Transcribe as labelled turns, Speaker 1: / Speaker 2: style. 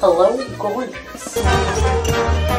Speaker 1: Hello, gorgeous.